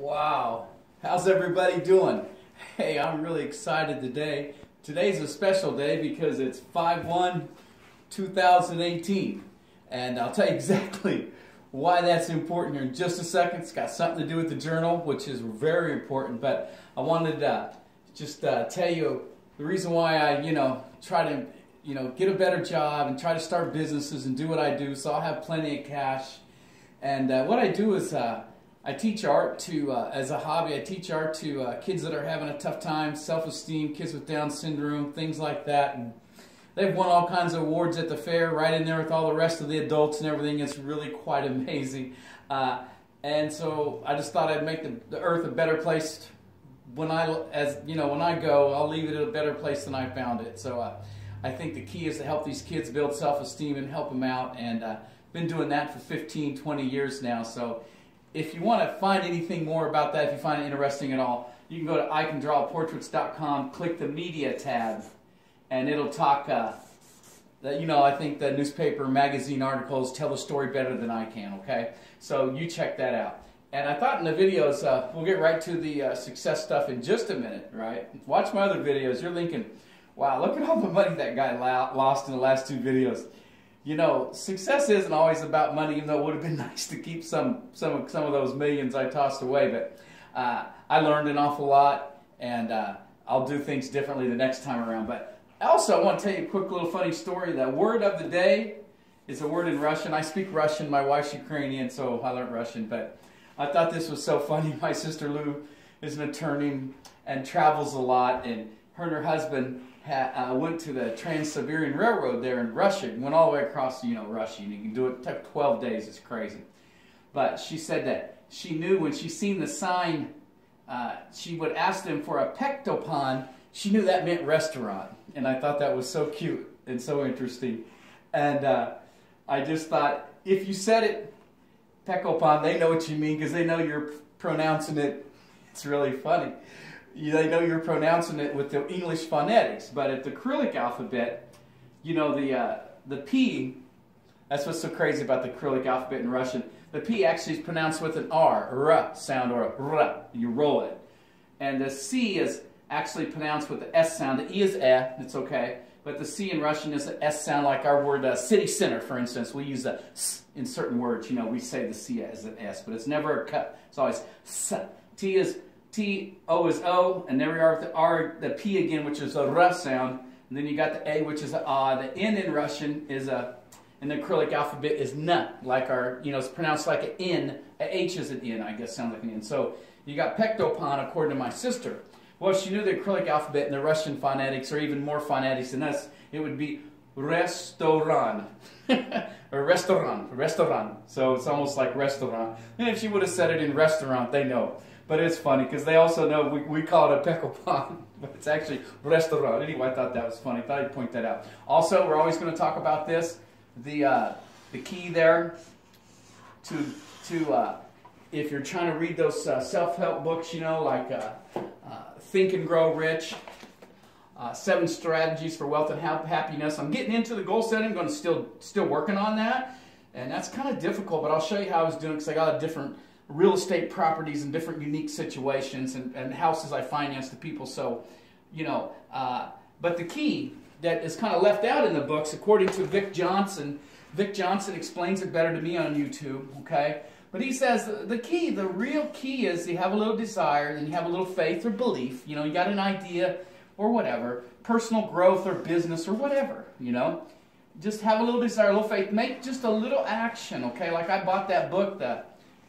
Wow. How's everybody doing? Hey, I'm really excited today. Today's a special day because it's 5-1 2018. And I'll tell you exactly why that's important here in just a second. It's got something to do with the journal, which is very important. But I wanted to just uh, tell you the reason why I, you know, try to, you know, get a better job and try to start businesses and do what I do so I'll have plenty of cash. And uh, what I do is uh, I teach art to, uh, as a hobby, I teach art to uh, kids that are having a tough time, self-esteem, kids with Down syndrome, things like that. And they've won all kinds of awards at the fair, right in there with all the rest of the adults and everything. It's really quite amazing. Uh, and so I just thought I'd make the, the earth a better place when I, as you know, when I go, I'll leave it a better place than I found it. So uh, I think the key is to help these kids build self-esteem and help them out. And uh, been doing that for 15, 20 years now. So if you want to find anything more about that, if you find it interesting at all, you can go to icandrawportraits.com, click the media tab, and it'll talk. Uh, that you know, I think the newspaper, magazine articles tell the story better than I can. Okay, so you check that out. And I thought in the videos, uh, we'll get right to the uh, success stuff in just a minute, right? Watch my other videos. You're thinking, wow, look at all the money that guy lost in the last two videos you know, success isn't always about money, even though it would have been nice to keep some some of some of those millions I tossed away. But uh, I learned an awful lot, and uh, I'll do things differently the next time around. But also, I want to tell you a quick little funny story. The word of the day is a word in Russian. I speak Russian. My wife's Ukrainian, so I learned Russian. But I thought this was so funny. My sister Lou is an attorney and travels a lot, and her and her husband uh, went to the Trans-Siberian Railroad there in Russia and went all the way across, you know, Russia. And you can do it, it took 12 days. It's crazy. But she said that she knew when she seen the sign, uh, she would ask them for a pektopan. She knew that meant restaurant. And I thought that was so cute and so interesting. And uh, I just thought, if you said it, Pekopan, they know what you mean because they know you're pronouncing it. It's really funny they know you're pronouncing it with the English phonetics, but at the Cyrillic alphabet, you know, the, uh, the P, that's what's so crazy about the Cyrillic alphabet in Russian. The P actually is pronounced with an R, R sound, or a R, you roll it. And the C is actually pronounced with the S sound. The E is E, it's okay. But the C in Russian is an S sound, like our word uh, city center, for instance. We use a S in certain words. You know, we say the C as an S, but it's never a cut. It's always S. T is T, O is O, and there we are with the R, the P again, which is a R sound. And then you got the A, which is a A. The N in Russian is a, in the Cyrillic alphabet is N, like our, you know, it's pronounced like an N. A H is an N, I guess, sounds like an N. So you got Pektopan, according to my sister. Well, she knew the Cyrillic alphabet and the Russian phonetics are even more phonetics than us. It would be restaurant. or restaurant, restaurant. So it's almost like restaurant. And if she would have said it in restaurant, they know. But it's funny because they also know we, we call it a pickle pond, but it's actually restaurant. Anyway, I thought that was funny. I thought I'd point that out. Also, we're always going to talk about this. The uh, the key there to to uh, if you're trying to read those uh, self-help books, you know, like uh, uh, Think and Grow Rich, uh, Seven Strategies for Wealth and Happiness. I'm getting into the goal setting. I'm going to still still working on that, and that's kind of difficult. But I'll show you how I was doing because I got a different real estate properties in different unique situations and, and houses I finance to people. So, you know, uh, but the key that is kind of left out in the books, according to Vic Johnson, Vic Johnson explains it better to me on YouTube, okay? But he says the key, the real key is you have a little desire and you have a little faith or belief. You know, you got an idea or whatever, personal growth or business or whatever, you know. Just have a little desire, a little faith. Make just a little action, okay? Like I bought that book, the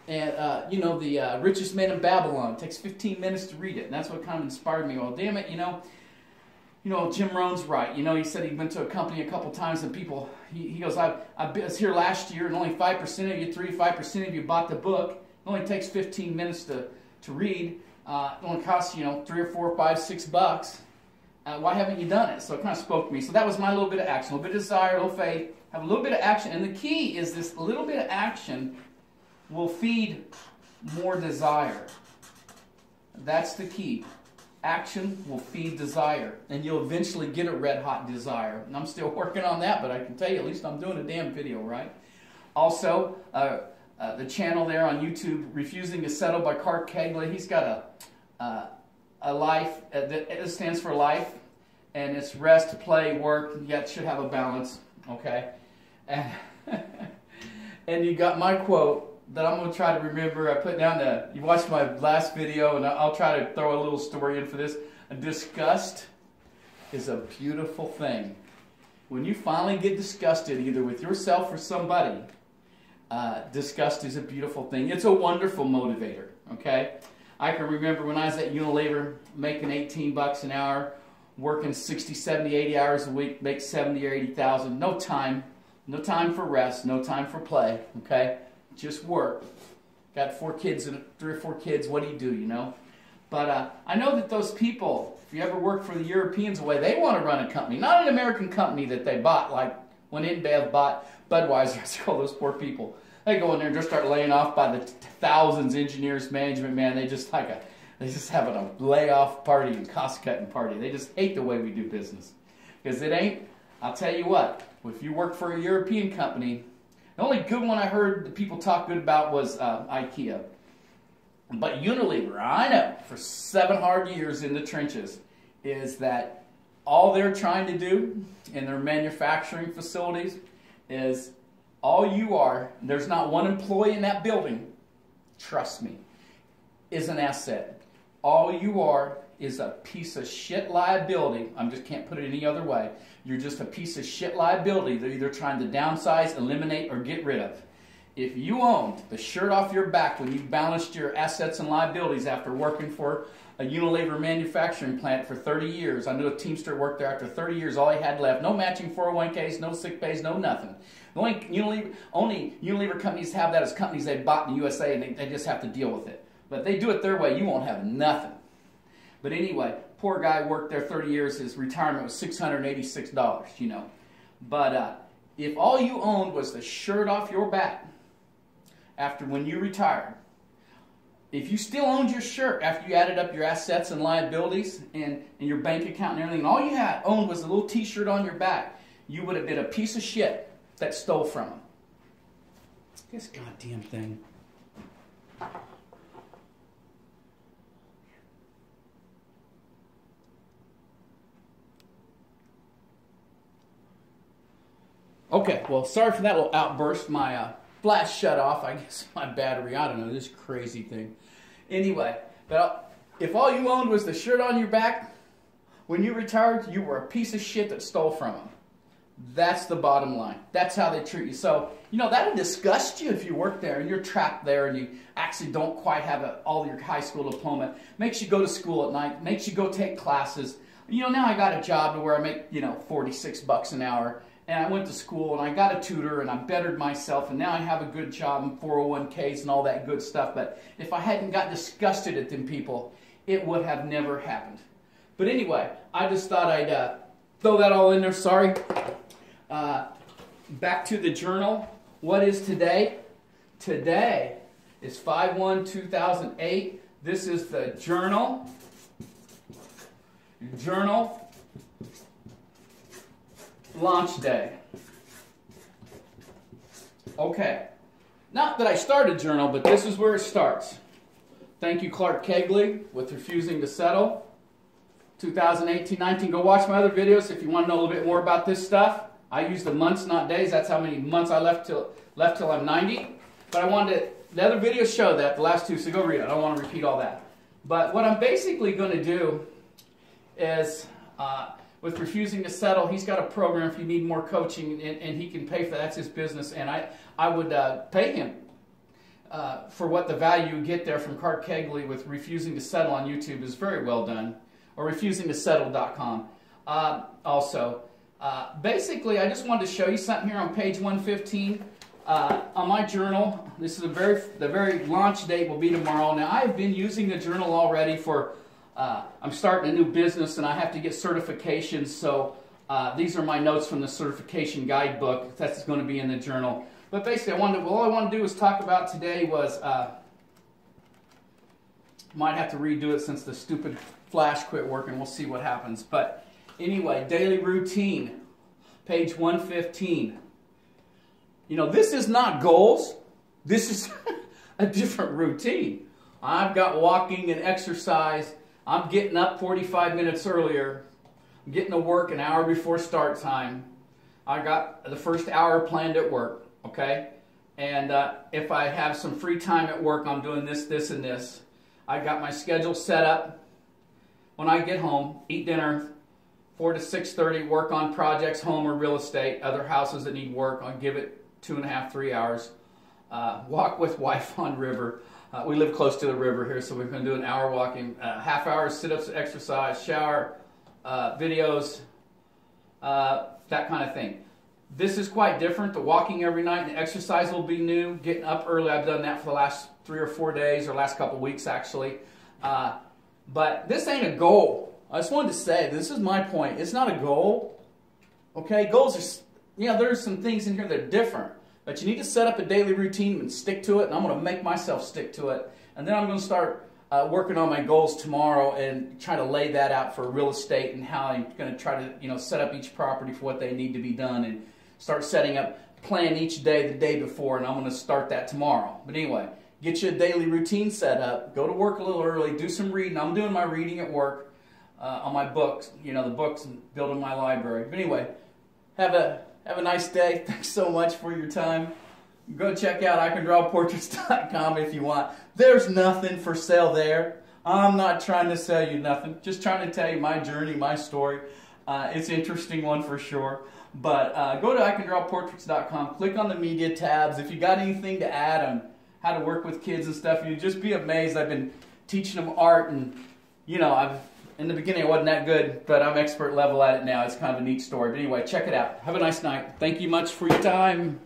and uh, you know the uh, richest man in Babylon. It takes 15 minutes to read it, and that's what kind of inspired me. Well, damn it, you know, you know Jim Rohn's right. You know, he said he went to a company a couple times, and people, he, he goes, I, I was here last year, and only five percent of you, three five percent of you bought the book. It only takes 15 minutes to to read. Uh, it only costs you know three or four, five, six bucks. Uh, why haven't you done it? So it kind of spoke to me. So that was my little bit of action, a little bit of desire, a little faith, have a little bit of action. And the key is this little bit of action will feed more desire. That's the key. Action will feed desire, and you'll eventually get a red hot desire. And I'm still working on that, but I can tell you, at least I'm doing a damn video, right? Also, uh, uh, the channel there on YouTube, Refusing to Settle by Clark Kegley. He's got a, uh, a life, uh, that stands for life, and it's rest, play, work, yet should have a balance, okay? And, and you got my quote that I'm to try to remember. I put down that you watched my last video, and I'll try to throw a little story in for this. Disgust is a beautiful thing. When you finally get disgusted, either with yourself or somebody, uh, disgust is a beautiful thing. It's a wonderful motivator, okay? I can remember when I was at Unilever making 18 bucks an hour, working 60, 70, 80 hours a week, make 70 or 80,000. No time, no time for rest, no time for play, okay? Just work. Got four kids and three or four kids. What do you do, you know? But uh, I know that those people, if you ever work for the Europeans away, they want to run a company, not an American company that they bought, like when InBev bought Budweiser. I call those poor people. They go in there and just start laying off by the thousands. Engineers, management, man, they just like a, they just having a layoff party and cost cutting party. They just hate the way we do business because it ain't. I'll tell you what. If you work for a European company, the only good one I heard the people talk good about was uh, IKEA. But Unilever, I know for seven hard years in the trenches, is that all they're trying to do in their manufacturing facilities is all you are, there's not one employee in that building, trust me, is an asset. All you are is a piece of shit liability. I just can't put it any other way. You're just a piece of shit liability they're either trying to downsize, eliminate, or get rid of. If you owned the shirt off your back when you balanced your assets and liabilities after working for a Unilever manufacturing plant for 30 years, I knew a Teamster worked there after 30 years, all he had left, no matching 401ks, no sick pays, no nothing. The only Unilever, only Unilever companies have that as companies they bought in the USA and they, they just have to deal with it. But they do it their way, you won't have nothing. But anyway, poor guy worked there 30 years, his retirement was $686, you know. But uh, if all you owned was the shirt off your back, after when you retired, if you still owned your shirt after you added up your assets and liabilities and, and your bank account and everything, and all you had owned was a little t-shirt on your back, you would have been a piece of shit that stole from them. This goddamn thing. Okay, well, sorry for that little outburst. My uh, flash shut off. I guess my battery, I don't know, this crazy thing. Anyway, but if all you owned was the shirt on your back, when you retired, you were a piece of shit that stole from them. That's the bottom line. That's how they treat you. So, you know, that'll disgust you if you work there and you're trapped there and you actually don't quite have a, all your high school diploma. Makes you go to school at night, makes you go take classes. You know, now I got a job to where I make, you know, 46 bucks an hour and I went to school and I got a tutor and I bettered myself and now I have a good job and 401ks and all that good stuff. But if I hadn't got disgusted at them people, it would have never happened. But anyway, I just thought I'd uh, throw that all in there. Sorry. Uh, back to the journal. What is today? Today is 5 1 2008. This is the journal. Journal launch day. Okay. Not that I started journal, but this is where it starts. Thank you, Clark Kegley, with refusing to settle. 2018-19. Go watch my other videos if you want to know a little bit more about this stuff. I use the months, not days. That's how many months I left till left till I'm 90. But I wanted to, the other videos show that the last two, so go read it. I don't want to repeat all that. But what I'm basically going to do is uh, with refusing to settle, he's got a program if you need more coaching, and, and he can pay for that. That's his business, and I, I would uh, pay him uh, for what the value you get there from Clark Kegley with refusing to settle on YouTube is very well done, or refusingtosettle.com. Uh, also, uh, basically, I just wanted to show you something here on page 115. Uh, on my journal, this is a very the very launch date will be tomorrow. Now, I've been using the journal already for uh, I'm starting a new business and I have to get certifications, so uh, these are my notes from the certification guidebook. That's going to be in the journal. But basically, I wanted to, all I want to do is talk about today was, uh, might have to redo it since the stupid flash quit working. We'll see what happens. But anyway, daily routine, page 115. You know, this is not goals. This is a different routine. I've got walking and exercise. I'm getting up 45 minutes earlier. I'm getting to work an hour before start time. I got the first hour planned at work, okay? And uh, if I have some free time at work, I'm doing this, this, and this. I got my schedule set up. When I get home, eat dinner, 4 to 6.30, work on projects, home or real estate, other houses that need work. I'll give it two and a half, three hours. Uh, walk with wife on river. Uh, we live close to the river here, so we're going to do an hour walking, uh, half hour sit-ups, exercise, shower, uh, videos, uh, that kind of thing. This is quite different. The walking every night, the exercise will be new. Getting up early, I've done that for the last three or four days, or last couple weeks actually. Uh, but this ain't a goal. I just wanted to say, this is my point. It's not a goal. Okay, goals are, you know, there's some things in here that are different. But you need to set up a daily routine and stick to it, and I'm going to make myself stick to it. And then I'm going to start uh, working on my goals tomorrow and try to lay that out for real estate and how I'm going to try to, you know, set up each property for what they need to be done and start setting up, plan each day the day before, and I'm going to start that tomorrow. But anyway, get you a daily routine set up, go to work a little early, do some reading. I'm doing my reading at work uh, on my books, you know, the books and building my library. But anyway, have a have a nice day. Thanks so much for your time. Go check out ICanDrawPortraits.com if you want. There's nothing for sale there. I'm not trying to sell you nothing. Just trying to tell you my journey, my story. Uh, it's an interesting one for sure. But uh, go to ICanDrawPortraits.com. Click on the media tabs. If you got anything to add on how to work with kids and stuff, you'd just be amazed. I've been teaching them art and, you know, I've in the beginning, I wasn't that good, but I'm expert level at it now. It's kind of a neat story. But anyway, check it out. Have a nice night. Thank you much for your time.